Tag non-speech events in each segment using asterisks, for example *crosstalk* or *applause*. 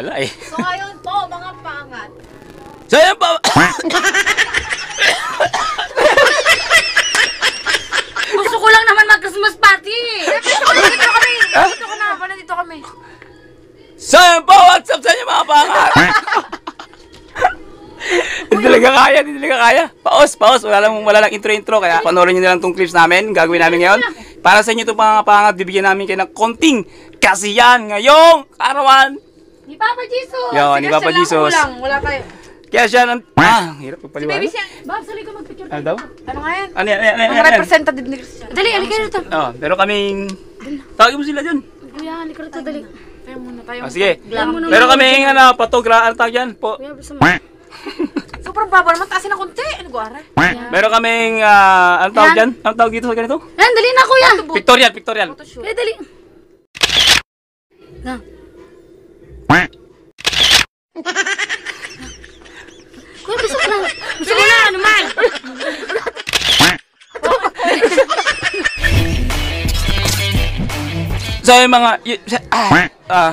Wala eh. So ngayon po, mga pangat. So, yan po. Gusto ko lang naman mag-Christmas party. Dito kami. Dito ka na. Paano dito kami? So, yan po. What's up sa inyo mga pangat? Hindi talaga kaya, hindi talaga kaya. Paos, paos. Wala lang, wala lang intro-intro. Kaya panoorin nyo na lang tong clips namin. Gagawin namin ngayon. Para sa inyo itong mga pangat, bibigyan namin kayo ng konting kasiyan ngayong karawan. Ni Papa Jesus. Yo, ni Papa Jesus. Kulang, wala kayo. Kaya siya ng... Ah, hirap pagpaliwanag. Baby siya. Bob, sali ka mag-picture Ano tayo. daw? Ano nga yan? Ano yan? Ano yan? Ano Mga yan? representative ni Christian. Dali, halika rito. Oh, pero kaming... Tawagin mo sila dyan. Kuya, halika rito. Dali. Tayo muna tayo. Ah, sige. Pero kaming ano, patogra, ano tawag yan? Po, Kuya, basta mo. *laughs* Sobrang baba naman. Taasin na konti. Ano guara? Meron kaming, ah, ano tawag dyan? Ano tawag dito sa ganito? Yan, dali na kuya. Pictorial, pictorial. Kuya, dali. Na. Kuya, gusto ko na. Gusto ko na, ano. So yung mga, y- ah, ah,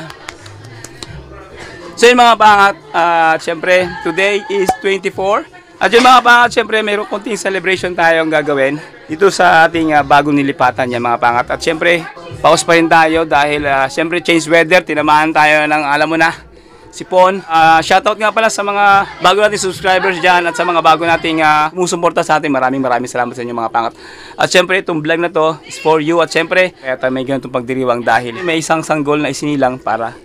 so yung mga pangat, ah, syempre, today is 24. At yung mga pangat, syempre, mayroong konting celebration tayong gagawin dito sa ating ah, bagong nilipatan yan mga pangat. At syempre, pause pa rin tayo dahil ah, syempre change weather, tinamaan tayo ng alam mo na, sipon. Ah, shoutout nga pala sa mga bago nating subscribers dyan at sa mga bago nating uh, sumusuporta sa atin. Maraming maraming salamat sa inyo mga pangat. At syempre itong vlog na to is for you at syempre kaya tayo may ganitong pagdiriwang dahil may isang sanggol na isinilang para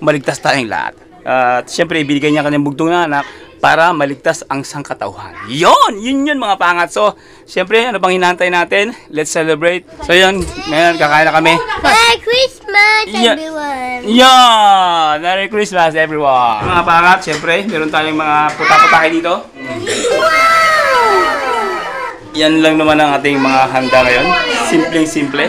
maligtas tayong lahat. At syempre ibigay niya kanyang bugtong na anak para maligtas ang sangkatauhan. Yon! Yun yun mga pangat. So, syempre, ano pang hinahantay natin? Let's celebrate. So yun, ngayon kakain na kami. Merry Christmas, Yeah. everyone! Yan! Merry Christmas everyone! Mga pangat, syempre, meron tayong mga puta-putahe dito. Yan lang naman ang ating mga handa ngayon. Simpleng-simple.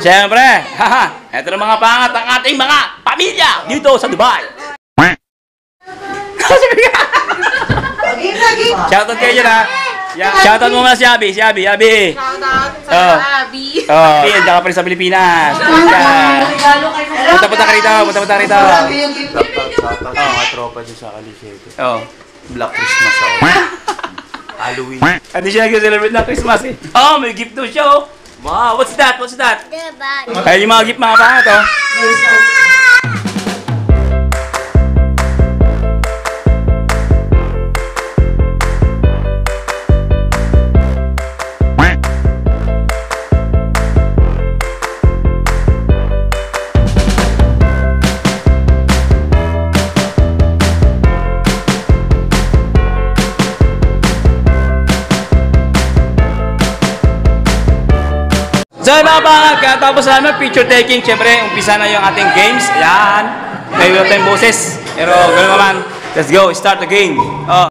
Syempre, *laughs* haha, eto na mga pangat ang ating mga pamilya dito sa Dubai. Shoutout kayo dyan ha. Yeah. Shoutout mo muna si Abby, si Abby, Abby. Shoutout sa Oh. Abby. Oh, Abby, andiyan ka pa rin sa Pilipinas. Punta-punta ka rito, punta-punta ka rito. Shoutout sa mga tropa dyan sa Calisete. Oh. Black Christmas ako. *laughs* Halloween. Hindi siya nag-celebrate ng Christmas eh. Oh, may gift daw siya oh. Wow, what's that? What's that? Diba? Kaya yung mga gift mga pangat oh. So yun mga pangat, kaya tapos na namin picture taking. Siyempre, umpisa na yung ating games. Ayan. May wala tayong boses. Pero gano'n naman. Let's go, start the game. Oh.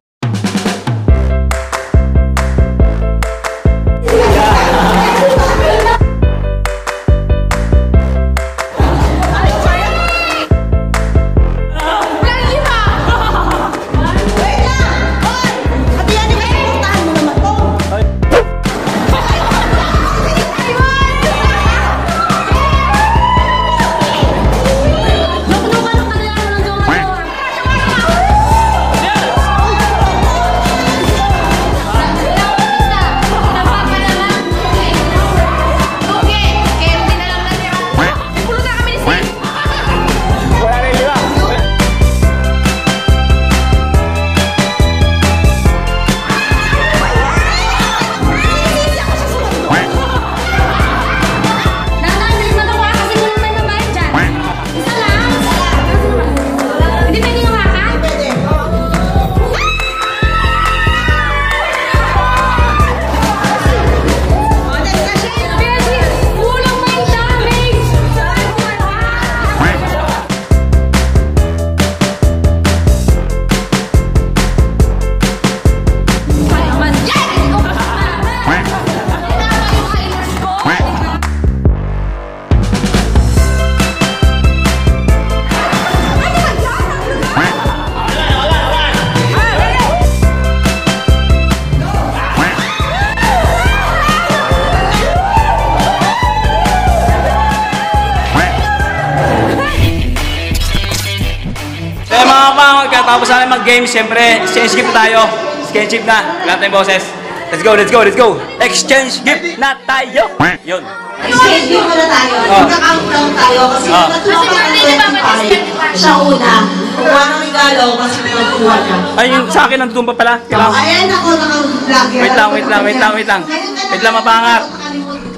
Pagkatapos namin mag-game, siyempre, exchange gift tayo. Exchange gift na. Lahat tayong boses. Let's go, let's go, let's go. Exchange gift na tayo. Yun. Schedule muna tayo. Ah. Magka-countdown tayo kasi Ah. yung natuwa ka ng 25, siya una. Kuha ng regalo kasi may magkuha na. Ay, yung sa akin, nandun pa pala. Oh, Kailangan. ayan ako, naka-vlogger. Wait lang, wait lang, wait lang, wait lang. Wait lang, mapangat.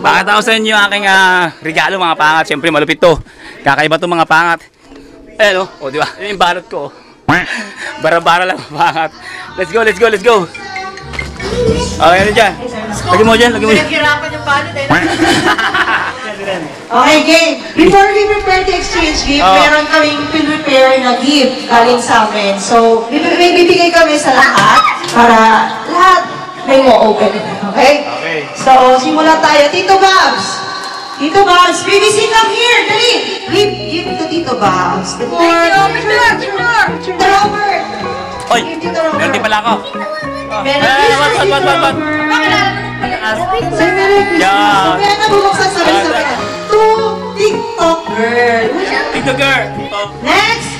Bakit ako sa inyo yung aking ah, regalo mga pangat? Siyempre malupit to. Kakaiba to mga pangat. Ayan o, oh, di ba? Yun yung balot ko. *laughs* Bara-bara lang mga pangat. Let's go, let's go, let's go. Okay, ano dyan? Lagi mo dyan, lagi mo dyan. Naghirapan yung balot eh. Okay, game. Before we prepare the exchange gift, Oh. meron kaming prepare na gift galing sa amin. So, may bibigay kami sa lahat para lahat may mo open. Okay? Okay. So, simulan tayo. Tito Babs! Tito Babs, BBC come here! Dali! Give, give to Tito Babs. Thank you! Picture! Picture! Oy, meron din pala ako. Meron din. Yeah. Na bubuksan sabay-sabay. To TikTok girl. Tito girl. Oh. Next,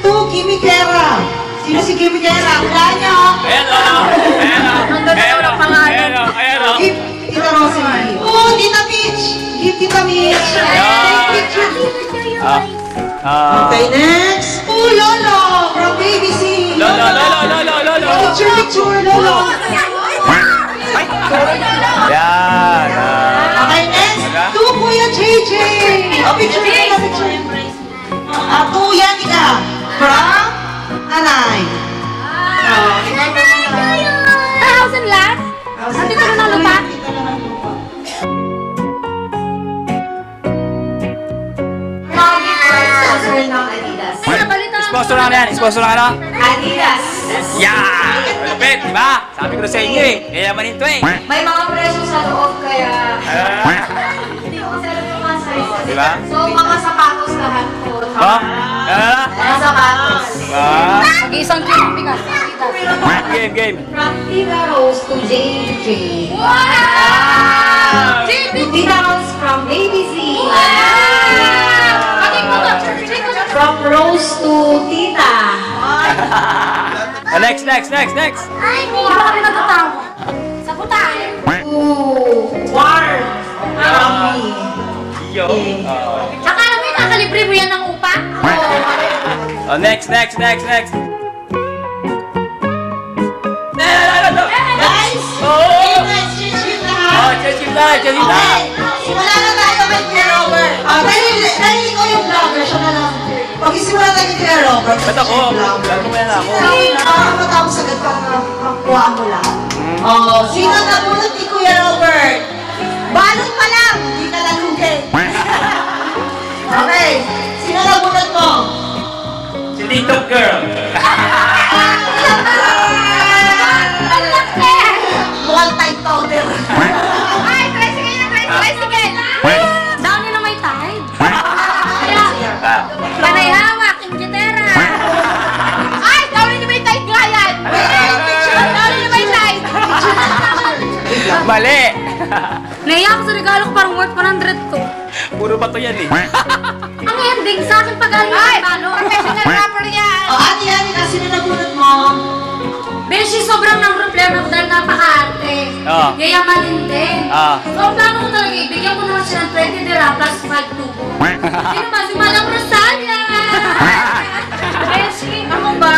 to Kimi Kera. Sino si Kimi Kera? Wala niyo. Ayan o. Ayan o. Ayan o. Tita Mitch. Give Tita Mitch. Take picture. Ah. Ah. Okay, next. Oh, Lolo from BBC. Lolo, lolo, lolo, lolo. Picture, picture, Lolo. Yan. ah. Okay, next. To Kuya JJ. Oh, picture, picture. Ah, to yan ika. From Sponsor na yan. Sponsor na ano? Adidas. Yan. Malupit, di ba? Sabi ko na sa inyo eh. Kaya manin to eh. May mga presyo sa loob kaya Ah. hindi ko sila yung mga size. Di ba? So, mga sapatos lahat po. Oh? Ano? Mga sapatos. Ah. Mag-iisang kilo bigas. Game, game. From Tita Rose to JJ. Wow! Tita Rose from ABC. To. From Rose to Tita. Ah, *laughs* next, next, next, next. Ay, hindi ba kami natatawa? Sa putahe. To War. Me. Yo. Akala mo yung kakalibre mo yan ng upa? Oh, *laughs* next, next, next, next. No, no, no, no. Guys! Oh! Let's change Ba't ako? Lalo mo yan ako. Para matapos agad ka na makuha mo lang. Oh, sino nabulot ni Kuya Robert? Balot pa lang, hindi ka nalugi. *laughs* Okay, sino nabulot mo? Si TikTok girl. *laughs* Mukhang tight powder. Ay, tricycle na tricycle! Down yun na may tide. Kaya, Ah. panay hawak, Mali. *laughs* Naiya ako sa regalo ko parang worth 100 to. Puro ba to yan eh? *laughs* Ang ending sa akin pag galing ng balo. Professional rapper yan! O, ate, ate, na sino nabulot mo? Beshi, sobrang number player ako dahil napaka-arte. Oo. Yayamanin din. Ah. So, ang plano ko talaga, ibigyan ko naman siya ng 20 dira plus 5 tubo. Sino ba? Si Madam Rosalia! *laughs* Beshi, ako ba?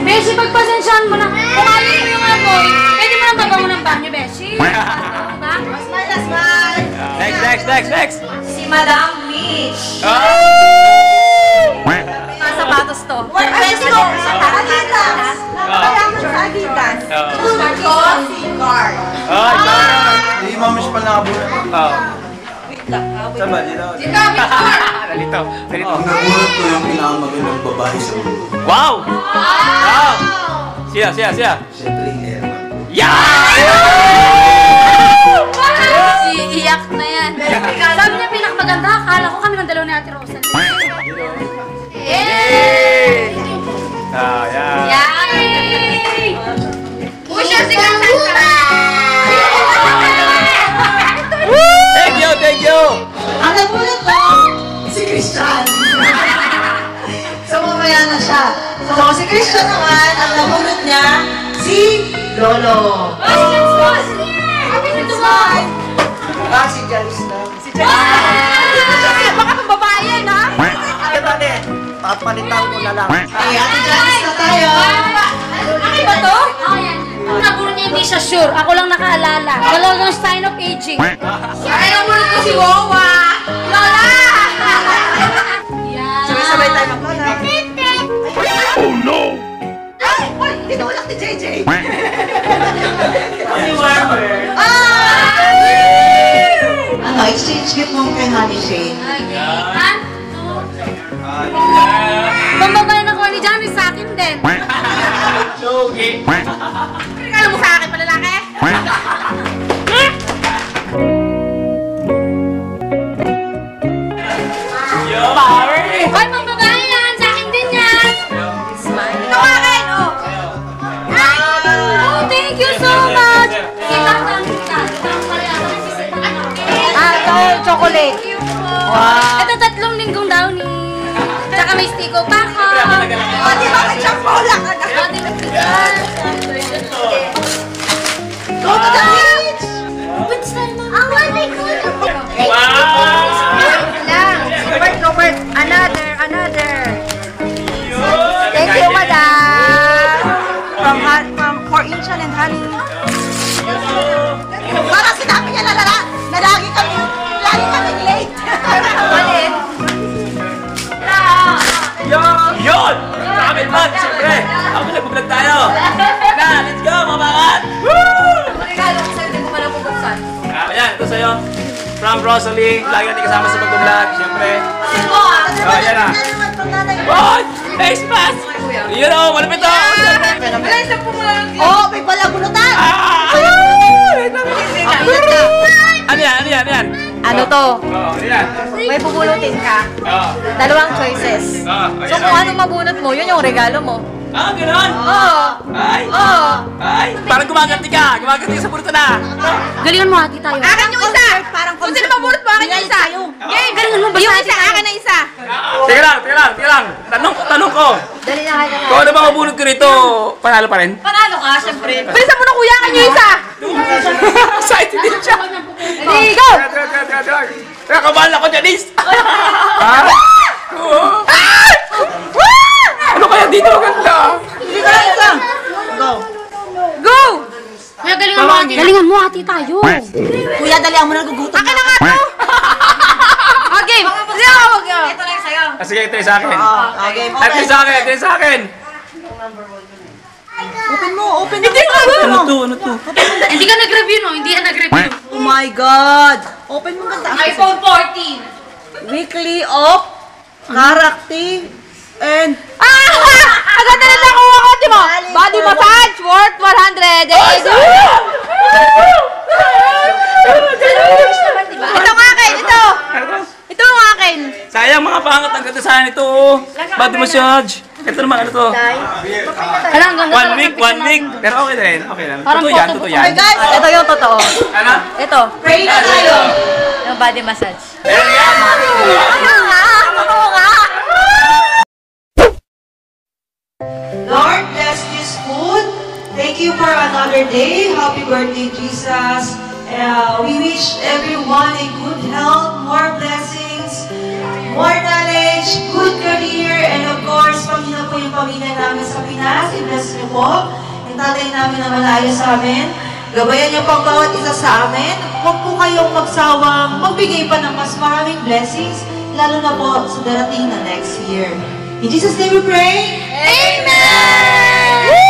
Beshi, pagpasensyahan mo na. Ayaw mo yung amoy, pwede mo nang babaw ng banyo, Beshi. Smile, smile. Next, next, next, next. Si Madam Mitch. Oh! Mga sapatos to. Pwede ko sa Adidas. Nakakalaman sa Adidas. Coffee card. Oh, na. Hindi, mamish pa nakabulat. Oh. Saan ba? Dito. Dito! Nalito, nalito. Ang nabulat ko yung pinakamagandang babae sa mundo. Wow! Wow! Siya, siya, siya. Siyempre, Herman. Yeah! Papalitan ko na lang. Ay, Ate Janice na tayo. Ano ba to? Oh, yan. Naguro niya hindi siya sure. Ako lang nakaalala. Talagang sign of aging. Ay, ang mulot ko si Wawa. Lola! Sabay-sabay tayo maglola. Oh no! Ay! Ay! Tinulak ni JJ! Ano, exchange gift mo kay Honey Shane. Okay. Pambabay na ko ni Johnny sa akin din. Jogi. Regalo mo sa akin, palalaki. Hoy, pambabay yan! Sa akin din yan! Ito ka akin, oh. Oh, thank you so much! Kita ka, kita. Ah, ito, chocolate. Wow. Ito tatlong downy. Tsaka may stiko pa ko. O, di ba? Champola ka na. Oh, di ba? Go to the beach! What's that? Ang wali ko. lang. From Rosalie, lagi natin kasama sa pag-vlog, siyempre. Oh, Oh, yan na. What? Face mask! Yun o, malapit o! Wala, isang po mo lang. Oh, may palabunutan! Ah! Ano yan, ano yan, ano yan? Ano to? Oo, ano yan? May pupulutin ka. Oo. Dalawang choices. So kung anong mabunot mo, yun yung regalo mo. Ah, gano'n? Oo. Ay! Oo. Ay! Parang gumaganti ka! Gumaganti ka sa burta na! Galingan mo ati tayo. Akin yung isa! Parang Kung sino mabunot mo, akin yung isa. Game! Galingan mo ba Yung isa, akin na isa. Teka lang, teka lang, teka lang. Tanong, tanong ko. Dali na kayo. Kung ano ba mabunod ko rito, panalo pa rin? Panalo ka, syempre. Bilisan mo na kuya, akin yung isa. *laughs* Excited din siya. Ready, go! Teka, teka, teka, teka. Teka, kabahan ako, Janice. *laughs* Ha? Oo. Dito maganda? Hindi ka lang. Go. Go! Kuya, galingan mo. Galingan mo ati tayo. Kuya, dali ang muna nagugutom. Akin na nga to! *laughs* Game! Sige, wag yun. Ito lang sa'yo. Ah, sige, ito sa akin. Ah, game. Ito sa akin, ito sa akin. Open mo, open mo. Hindi Ano to, ano to? Hindi ka nag-review, no? Hindi ka nag-review. Oh my God! Open mo ganda. iPhone 14. Weekly of Karakti and Ah! Ang ganda na nakuha ko, di mo? Body massage worth 100. Eh, Ito nga akin, ito. Ito ang akin. Sayang mga pangat ang ganda sana ito. oh. Body massage. Ito naman, ano to? Alam, ang One week, one week. Pero okay na rin, okay lang. Parang Totoo yan, photo- totoo yan. Okay guys, Ito yung totoo. Ano? Ito. pray na tayo. Yung body massage. Ayan yan. Ano nga? Totoo nga. For another day. Happy birthday, Jesus. Uh, we wish everyone a good health, more blessings, more knowledge, good career, and of course, pamina po yung pamilya namin sa Pinas. I-bless niyo po. Yung tatay namin na malayo sa amin. Gabayan niyo po ang bawat isa sa amin. Huwag po kayong magsawang magbigay pa ng mas maraming blessings, lalo na po sa darating na next year. In Jesus' name we pray. Amen! Salamat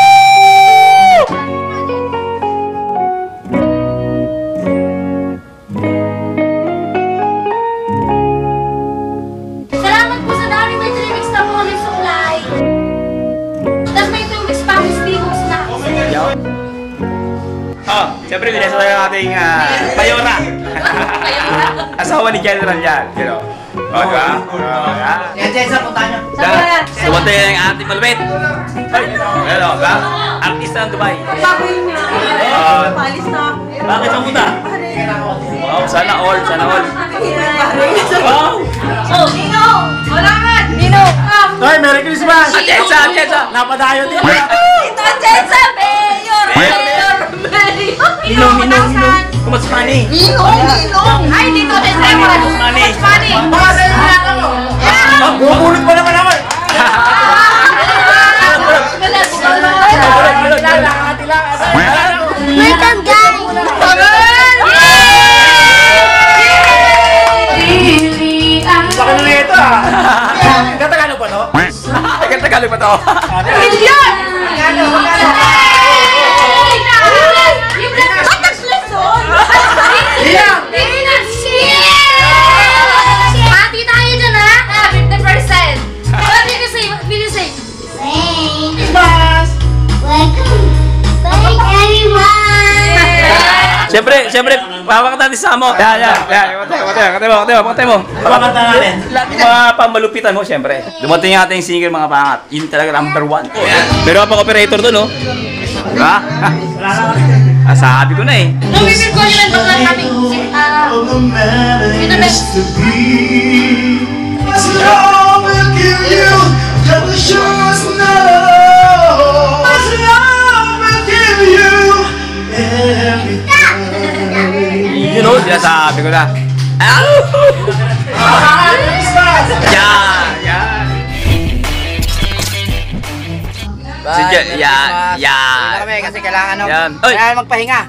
ating uh, Payora. Asawa ni General yan. You know. Oh, di ba? Oh, yan. Yan, Jessa, punta niyo. Yan. Dumating yung ating malupit. Ay, ano, ba? Artista ng Dubai. Oh, Palis na. bakit ang punta? Wow, sana all, sana all. Wow! Oh, Nino! Wala nga! Nino! Ah! Hoy, Merry Christmas! Atyensa, atyensa! Napadayo din! Ito, Jensa, Mayor! Inom, inom, inom. Kumas money. Ninong, ninong! Ay, dito, Jensa, wala. Money. Money! Bubulot mo naman ako! Welcome, guys. Baka na ito ah! Tagalog ba to? Tagal Tagalog pa to. Siyempre, pahawak natin sa mo. Yan, yan, yan. Patay patay patay mo, patay mo, patay mo. Pabakanta natin. Mga pamalupitan mo, siyempre. Dumating yung ating singer mga pangat. Yun talaga number one. Ka pang operator doon, no? Diba? Ah, sabi ko na eh. No, we will call you and bakla kami. Ah, yun na best. You know, sinasabi ko na. Ow! Yan, yan. Si Je- yan, yan. kami kasi kailangan ano, Yan. Oy! kailangan magpahinga.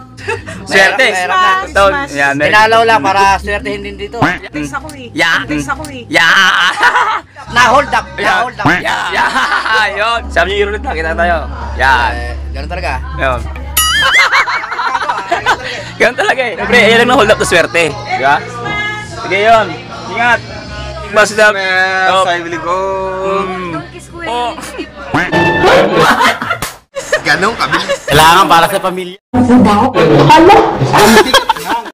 Swerte. Mahirap na. Yan. meron- Pinalaw lang para swertehin din dito. Atis ako eh. Yan. Atis ako eh. Yan. *laughs* Na-hold up, na-hold up. Yan. Yan. Yun. Sabi niyo, Irulit na, kita tayo. Yan. Eh, ganun talaga. Yun. Ganun talaga eh. Siyempre, ayan lang na hold up na swerte. Di ba? Sige yun. Ingat. Basta na. Oh. I will go. Mm. Oh. *laughs* Ganong kabilis. Kailangan para sa pamilya.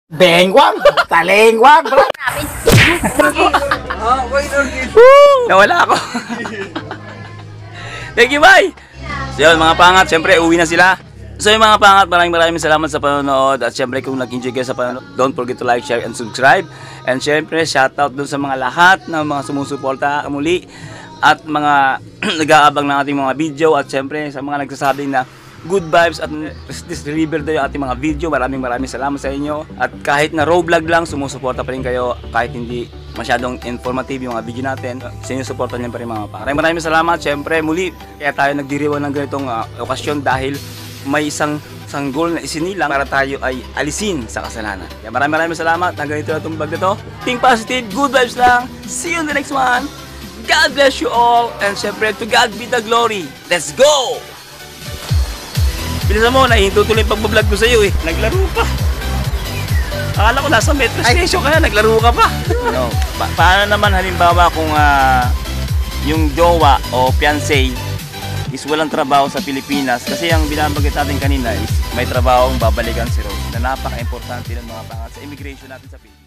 Bengwang! Talengwang! bro. Nawala ako. *laughs* Thank you, bye! So yun, mga pangat, syempre, uwi na sila. So yung mga pangat, maraming maraming salamat sa panonood. At syempre, kung nag-enjoy kayo sa panonood, don't forget to like, share, and subscribe. And syempre, shoutout dun sa mga lahat ng mga sumusuporta muli. At mga *clears throat* nag-aabang ng ating mga video. At syempre, sa mga nagsasabing na good vibes at this deliver daw yung ating mga video. Maraming maraming salamat sa inyo. At kahit na raw vlog lang, sumusuporta pa rin kayo. Kahit hindi masyadong informative yung mga video natin. Sinusuportan niyo pa rin mga pa. Maraming maraming salamat. Siyempre, muli, kaya tayo nagdiriwan ng ganitong ah, okasyon dahil may isang isang goal na isinilang para tayo ay alisin sa kasalanan. Kaya maraming maraming salamat. Hanggang ito na itong vlog na to. Think positive, good vibes lang. See you in the next one. God bless you all. And syempre, to God be the glory. Let's go! Bilisan mo, nahinto tuloy yung pagbablog ko sa iyo eh. Naglaro pa. Akala ko nasa metro station ka na, naglaro ka pa. *laughs* no. Pa- paano naman halimbawa kung ah, yung jowa o fiancé is walang trabaho sa Pilipinas kasi ang binabanggit natin kanina is may trabaho babalikan si Rose na napaka-importante ng mga pangat sa immigration natin sa Pilipinas.